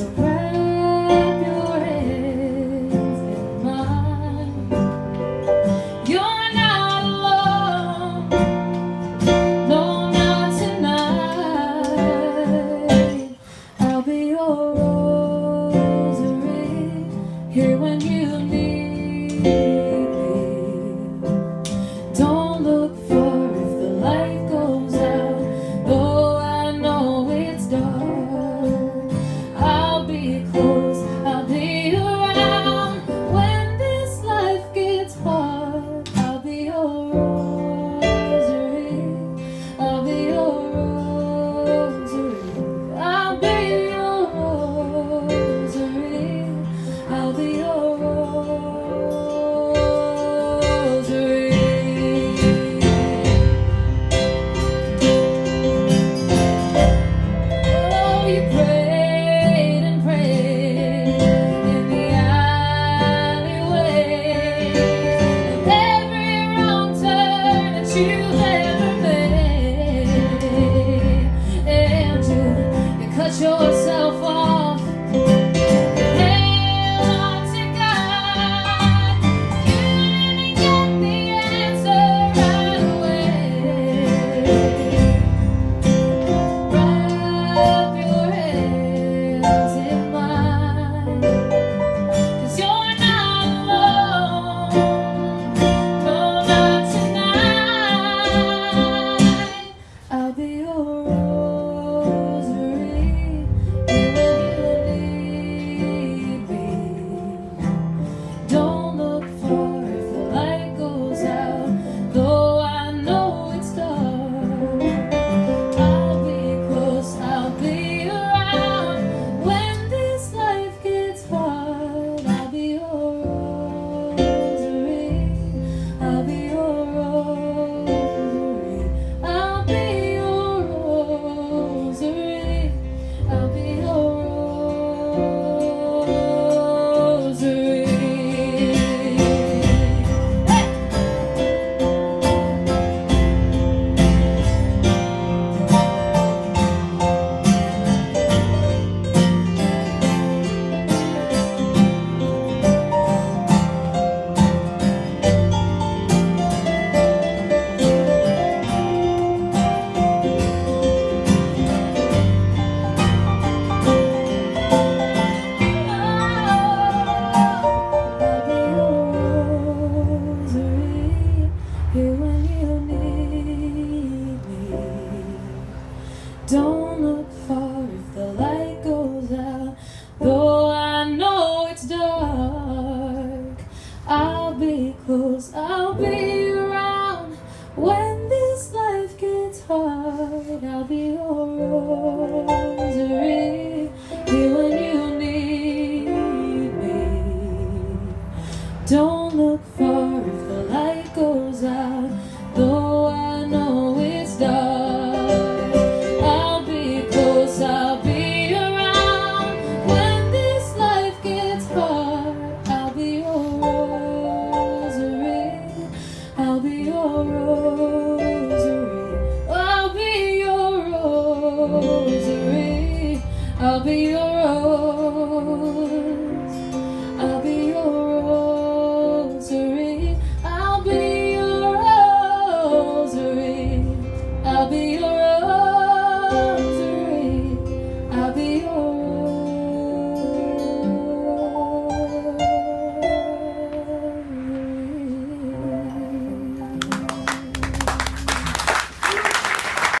surround show be